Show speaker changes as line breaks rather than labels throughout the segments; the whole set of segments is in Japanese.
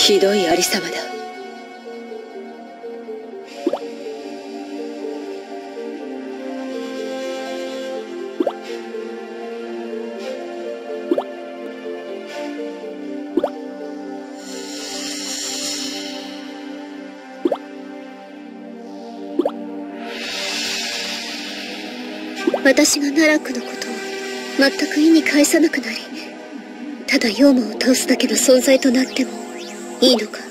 ひどいありさまだ。
私が奈落のことを全く意に介さなくなりただ妖魔を倒すだけの存在となってもいいのか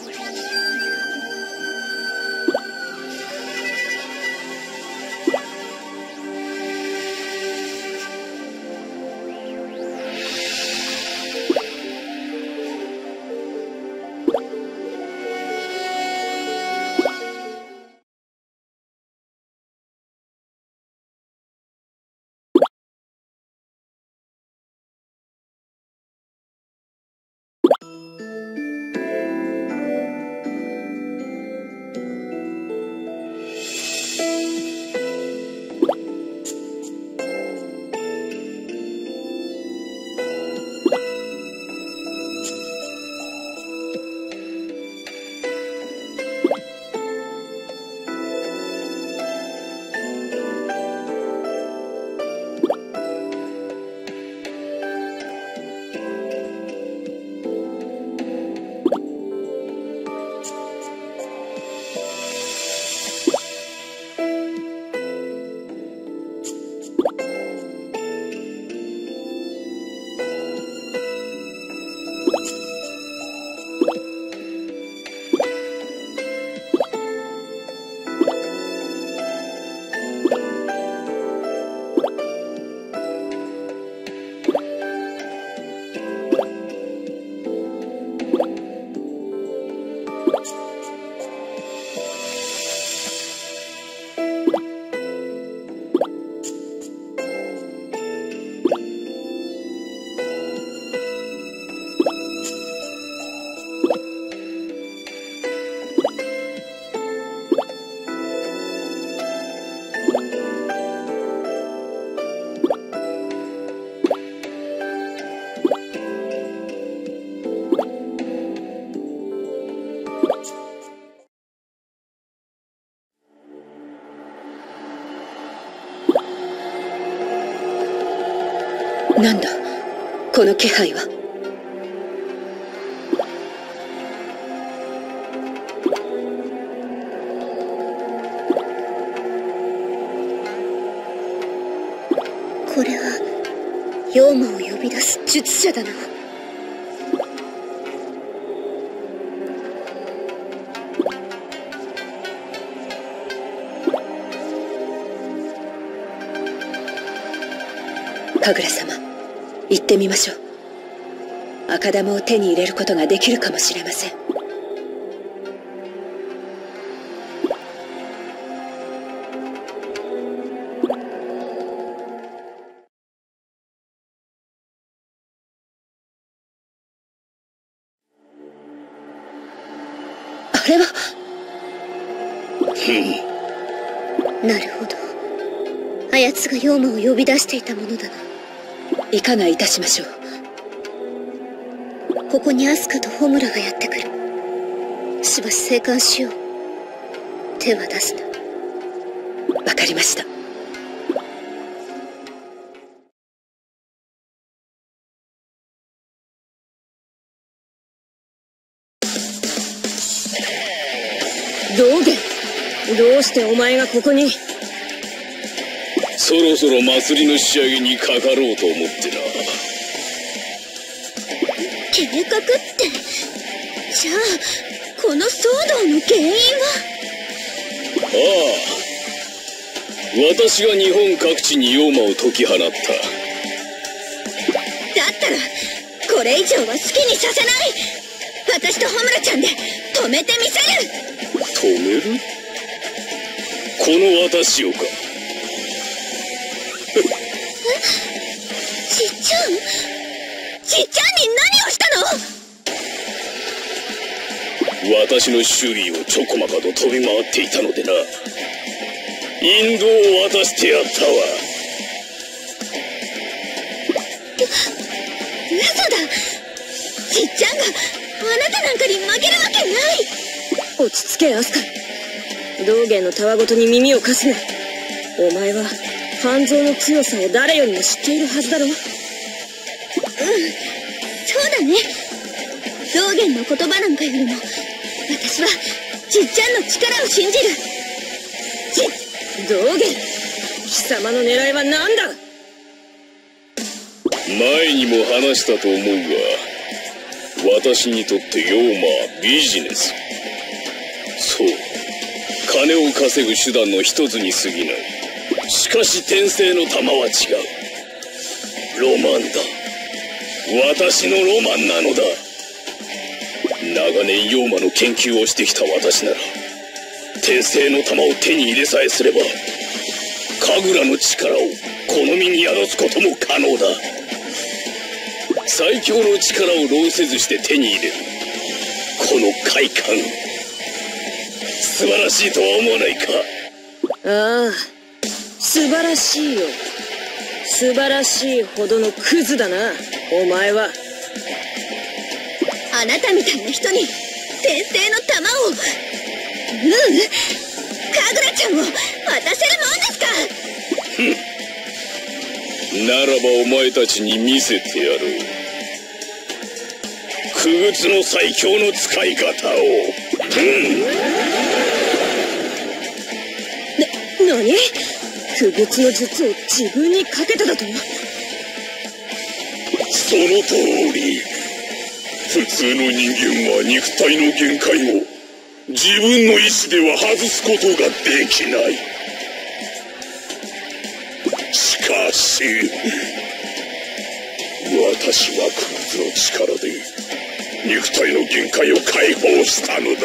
なんだ？この気配は？
これは妖魔を呼び出す術者だな。
神楽様。行ってみましょう。赤玉を手に入れることができるかもしれません。あれは？
なるほど。あやつが妖魔を呼び出していたものだない
かがいたしましょう。
ここにアスカとホムラがやってくる。しばし生還しよう。手は出すな。
わかりました。
道元。どうしてお前がここに？
そろそろ祭りの仕上げにかかろうと思ってな。
計画って。じゃあこの騒動の原因は？
ああ。私が日本各地に妖魔を解き放った。だっ
たらこれ以上は好きにさせない。私とホムラちゃんで止めてみせる。
止める？この私をか
ちっちゃんちっちゃんに何をした
の？私の周囲をちょこまかと飛び回っていたのでな。引導を渡してやったわ。
嘘だ。ちっちゃんがなたなんかに負けるわけない。
落ち着けアスカ。道元のたわごとに耳を貸すな。お前は半蔵の強さを誰よりも知っているはずだろう。ん
そうだね。道元の言葉なんかよりも私はじっちゃんの力を信じる。
道元貴様の狙いは何だ？
前にも話したと思うが私にとって妖魔はビジネス。そう。金を稼ぐ手段の一つに過ぎないしかし転生の玉は違う。ロマンだ。私のロマンなのだ。長年妖魔の研究をしてきた私なら転生の玉を手に入れさえすれば神楽の力をこの身に宿すことも可能だ。最強の力を浪せずして手に入れる。この快感。素晴らしいとは思わないか？
ああ。素晴らしいよ。素晴らしいほどのクズだな。お前は。
あなたみたいな人に転生の玉を。ううん。神楽ちゃんを渡せるもんですか？
ならばお前たちに見せてやろう。傀儡の最強の使い方を。
な何？傀儡の術を自分にかけただと
その通り。普通の人間は肉体の限界を自分の意志では外すことができない。しかし私は傀儡の力で肉体の限界を解放したのだ。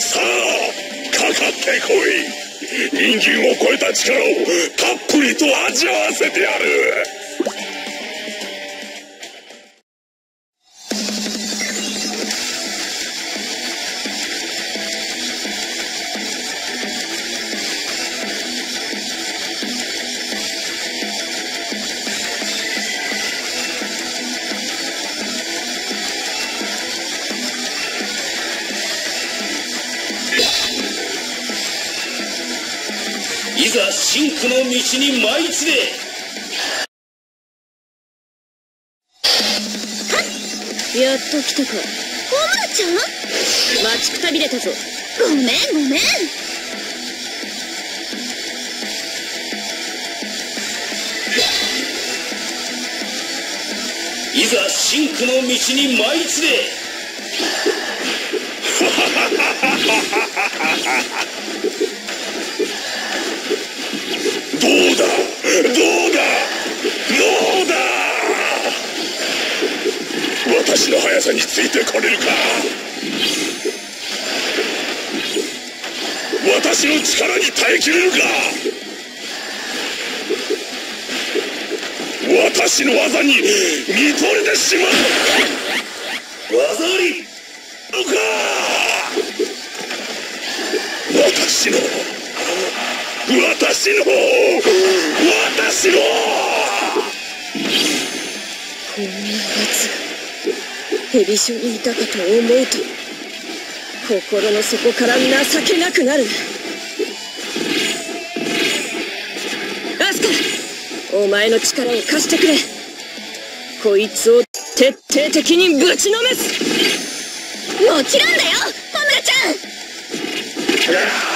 さあかかってこい。人間を超えた力をたっぷりと味わわせてやる。真紅の道に舞い散れ。
やっと来たか。
ちゃん？
待ちくたびれたぞ。
ごめんごめん。
いざ真紅の道に舞い散れ。どうだどうだ？どうだ？私の速さについてこれるか？私の力に耐えきれるか？私の技に見とれてしまう。技ありのか私の私の私の。
こんな奴が蛇所にいたかと思うと心の底から情けなくなる。アスカお前の力を貸してくれ。こいつを徹底的にぶちのめす。
もちろんだよ小村ちゃん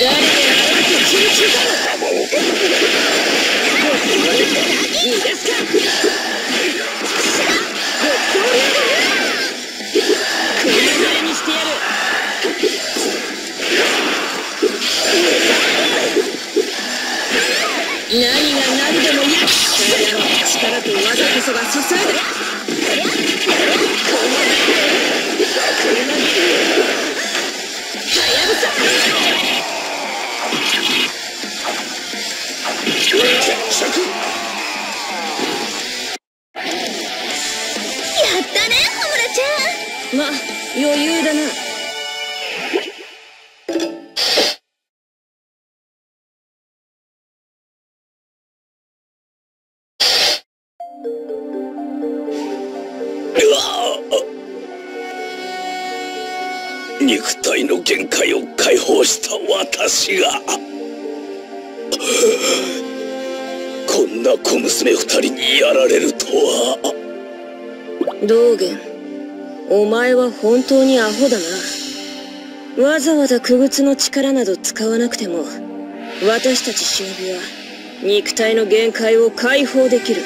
いいで
すか？ん
な
小娘二人にやられるとは。
道元お前は本当にアホだな。わざわざ傀儡の力など使わなくても私たち忍びは肉体の限界を解放できる。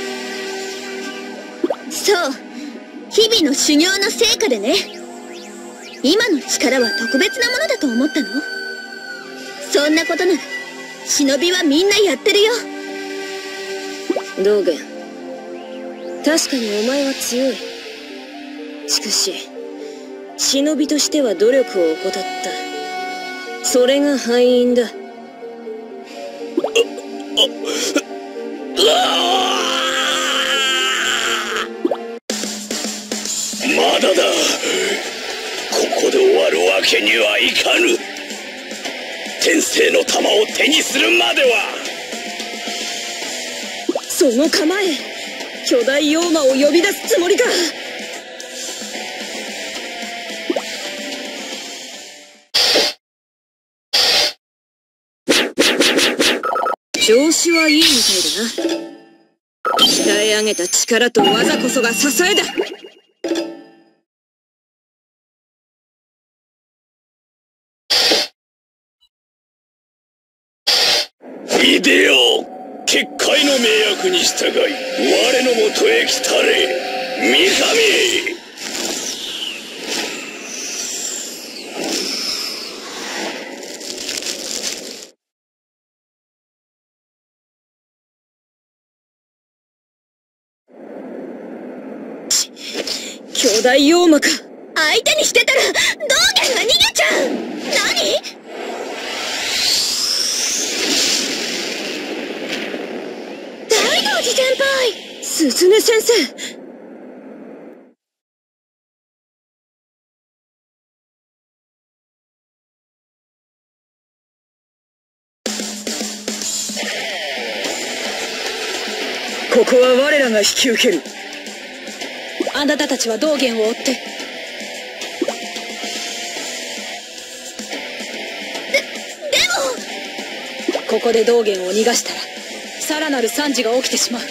そう。日々の修行の成果でね。今の力は特別なものだと思ったの。そんなことなら忍びはみんなやってるよ。
道元確かにお前は強い。しかし忍びとしては努力を怠った。それが敗因だ。
まだだ。ここで終わるわけにはいかぬ。天性の玉を手にするまでは。
その構え巨大妖魔を呼び出すつもりか。調子はいいみたいだな。鍛え上げた力と技こそが支えだ。
イデオ結界の命役に従い我のもとへ来たれ。三上
巨大妖魔か。
相手にしてたら道元が逃げちゃう何大道寺先輩
鈴音先生。ここは我らが引き受ける。あなたたちは道元を追って。
でも。
ここで道元を逃がしたら。さらなる惨事が起きてしまう。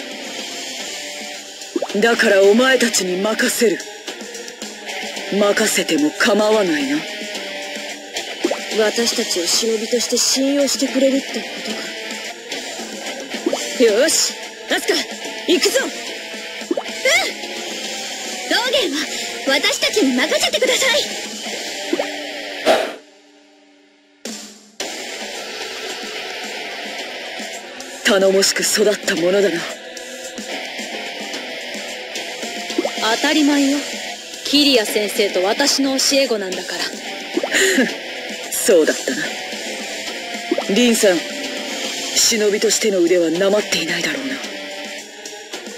だからお前たちに任せる。任せても構わないな。私たちを忍びとして信用してくれるってことか。よしアスカ行くぞ。
道元は私たちに任せてください
頼もしく育ったものだな。当たり前よ。キリア先生と私の教え子なんだから。そうだったな。リンさん忍びとしての腕はなまっていないだろうな。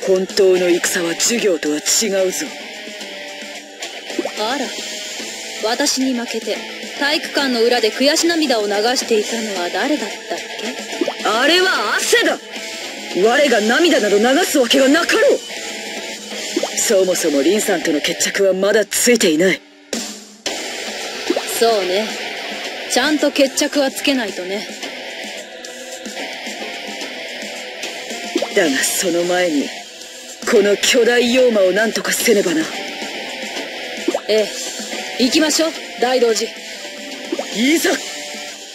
本当の戦は授業とは違うぞ。あら。私に負けて
体育館の裏で悔し涙を流していたのは誰だったっけ？
あれは汗だ。我が涙など流すわけがなかろう。そもそもリンさんとの決着はまだついていない。
そうね。ちゃんと決着はつけないとね。
だがその前にこの巨大妖魔を何とかせねばな。
ええ。行きましょう大道寺。
いざ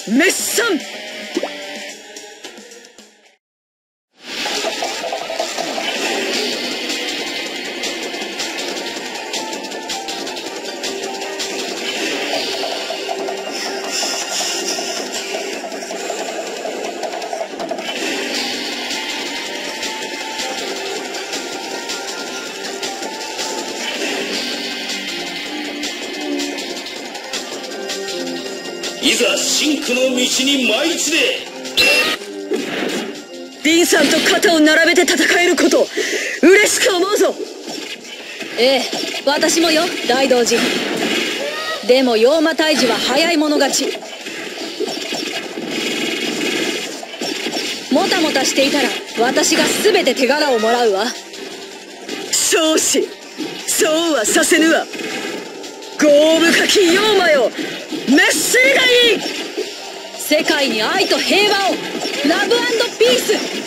滅参
ざ真紅の道に舞いつれ。
リンさんと肩を並べて戦えること嬉しく思うぞ。
ええ私もよ大道寺でも妖魔退治は早い者勝ち。もたもたしていたら私が全て手柄をもらうわ。
少子そうはさせぬわ。豪深き妖魔よ滅するがいい。
世界に愛と平和をラブピース。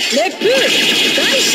りつぶす
烈風大車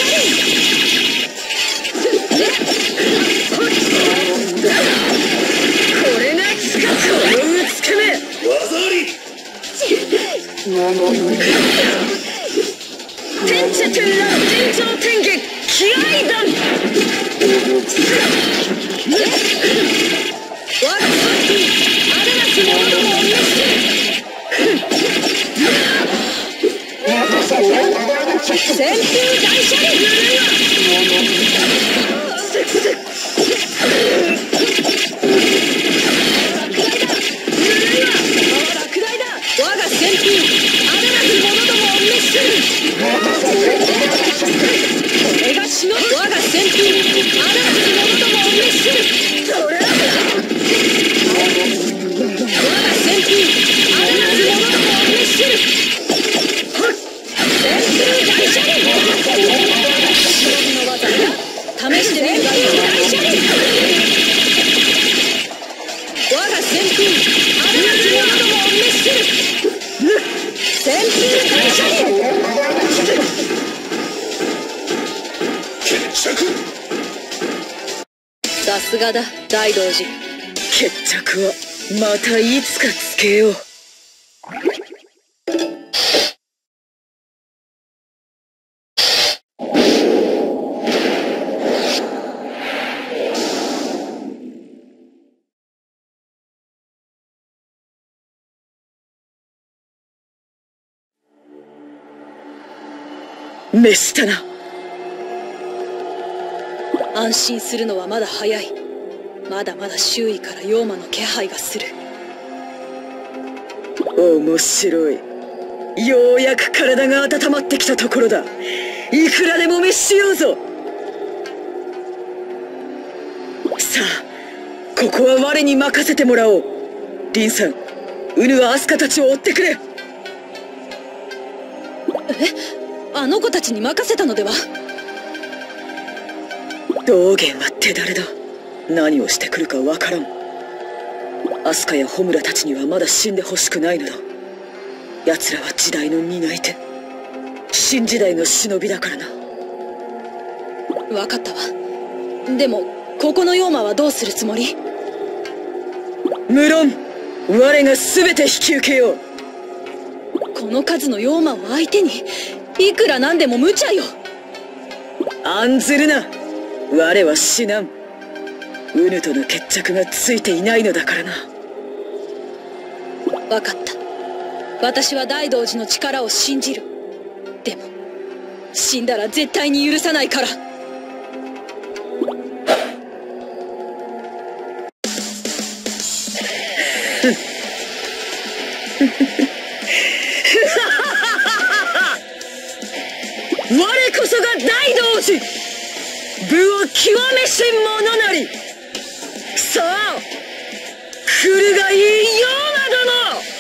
さすがだ大道寺。
決着はまたいつかつけよう召したな。
安心するのはまだ早い。まだまだ周囲から妖魔の気配がする。
面白い。ようやく体が温まってきたところだ。いくらでも召しようぞ。さあここは我に任せてもらおう。リンさんウヌはアスカたちを追ってくれ。
え？あの子たちに任せたのでは？
道元は手だれだ。何をしてくるかわからん。アスカやホムラたちにはまだ死んでほしくないのだ。奴らは時代の担い手新時代の忍びだからな。
分かったわ。でもここの妖魔はどうするつもり？
無論我が全て引き受けよう。
この数の妖魔を相手にいくらなんでも無茶よ。
案ずるな。我は死なん。ウヌとの決着がついていないのだからな。
分かった。私は大道寺の力を信じる。でも死んだら絶対に許さないから
我こそが大道寺部を極めし者なり。さあ来るがいいような殿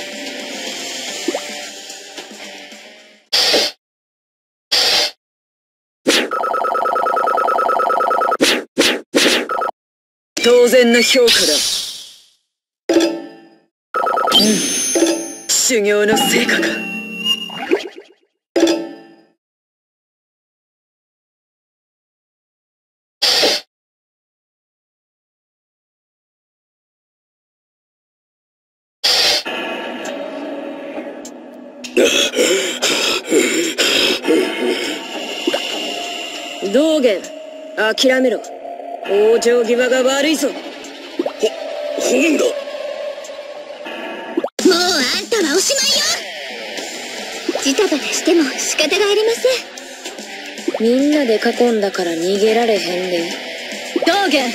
当然の評価だ。うん。修行の成果か。
諦めろ。往生際が悪いぞ。もう
本だ。
あんたはおしまいよ。ジタバタしても仕方がありません。みんなで囲んだから逃げられへんで。
道元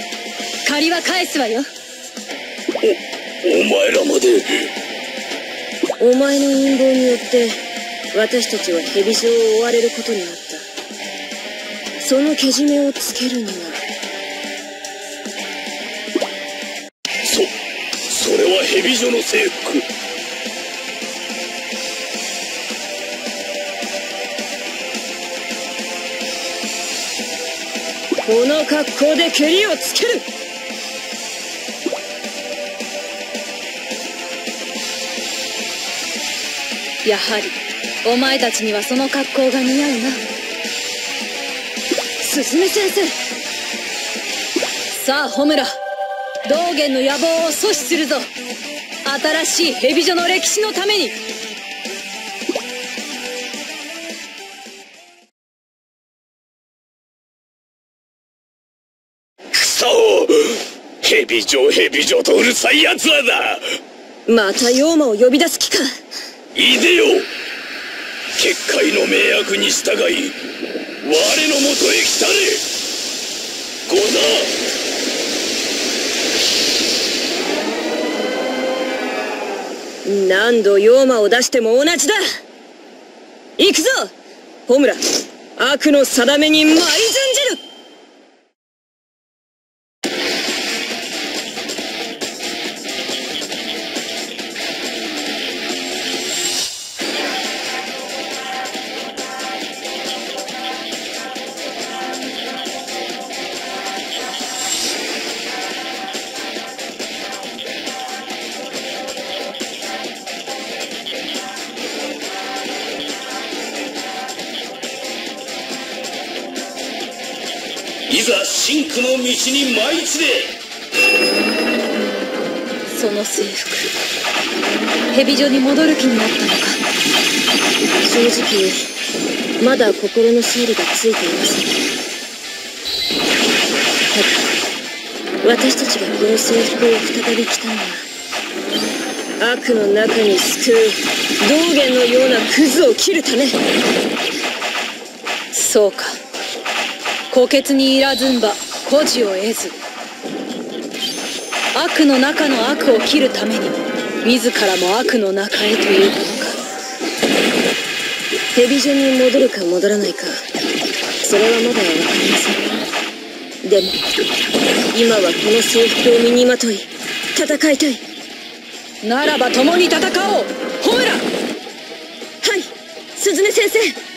借りは返すわよ。
お前らまで。
お前の陰謀によって私たちは蛇城を追われることになったそのけじめをつけるには。
そそれは蛇女の制服。
この格好で蹴りをつける。
やはりお前たちにはその格好が似合うな。鈴芽先生。さあホムラ。道元の野望を阻止するぞ。新しい蛇女の歴史のために。
クソ蛇女蛇女とうるさい奴らだ！
また妖魔を呼び出す気か。
いでよ！結界の迷惑に従い我のもとへ来たれご
何度妖魔を出しても同じだ。行くぞ。ホムラ。悪の定めに舞い
蛇女に戻る気になったのか
正直まだ心の整理がついていませんただ私たちがこの制服を再び着たのは悪の中に救う道元のようなクズを切るため。
そうか。虎穴にいらずんば孤児を得ず悪の中の悪を切るために自らも悪の中へということか。
蛇ビジョに戻るか戻らないか。それはまだ分かりません。でも今はこの制服を身にまとい戦いたい。
ならば共に戦おう。ホエラ
はい鈴音先生。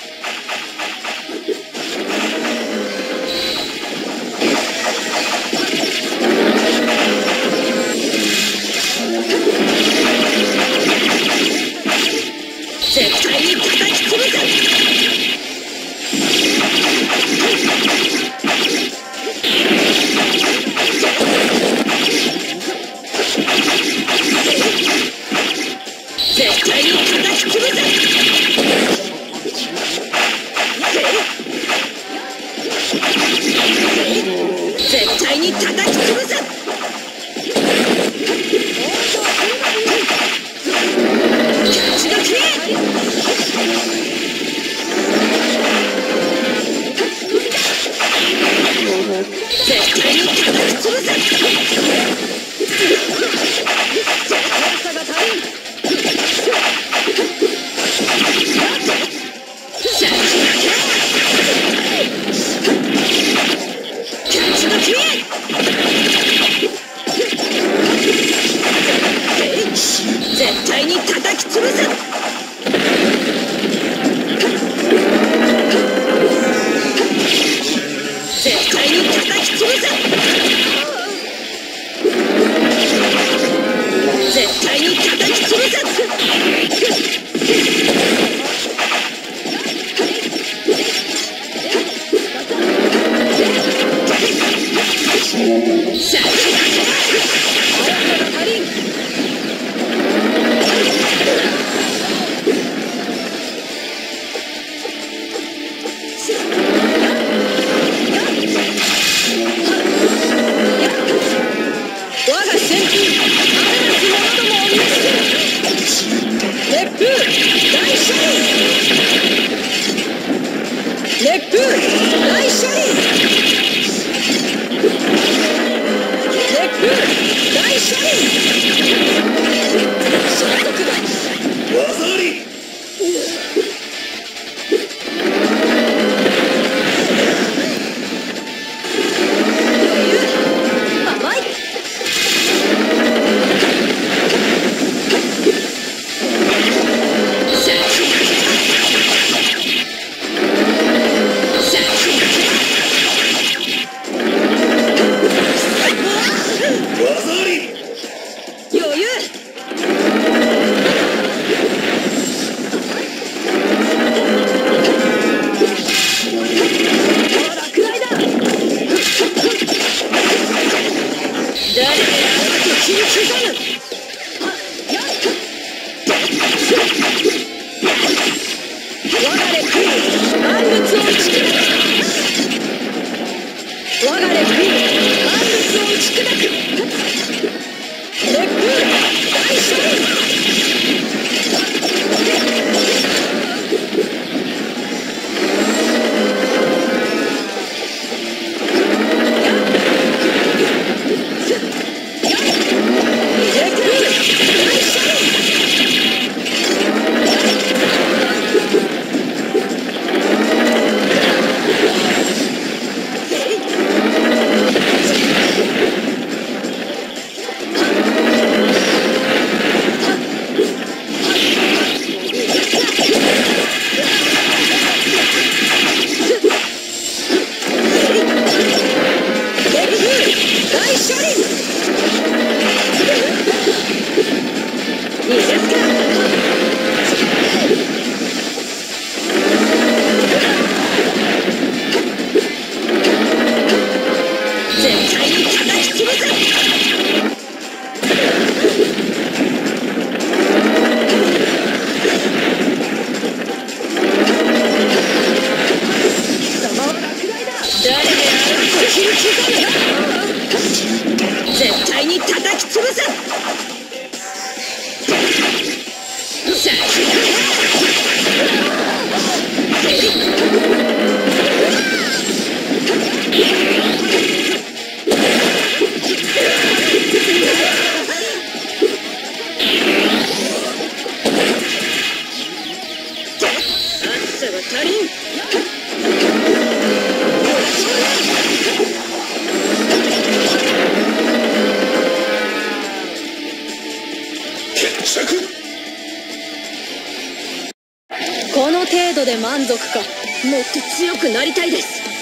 っと強くなりたいです。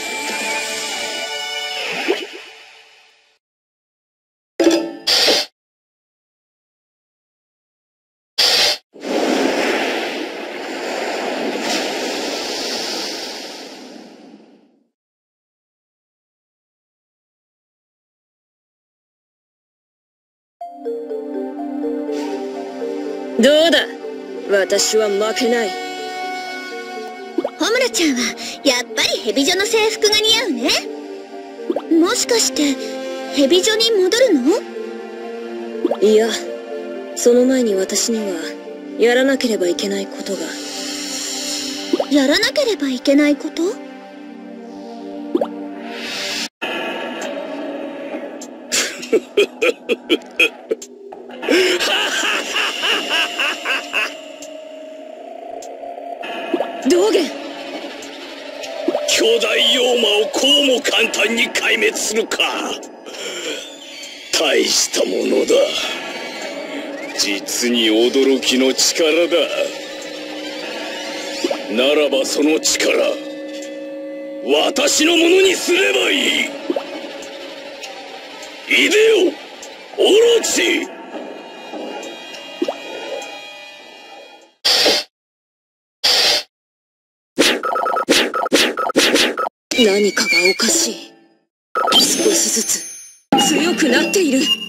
どうだ？私は負けない。
ホムラちゃんはやっぱりヘビ女の制服が似合うね。もしかしてヘビ女に戻るの？
いやその前に私にはやらなければいけないことが。
やらなければいけないこと？
単に壊滅するか。大したものだ。実に驚きの力だ。ならばその力私のものにすればいい。いでよオロチ。
何かがおかしい。少しずつ強くなっている。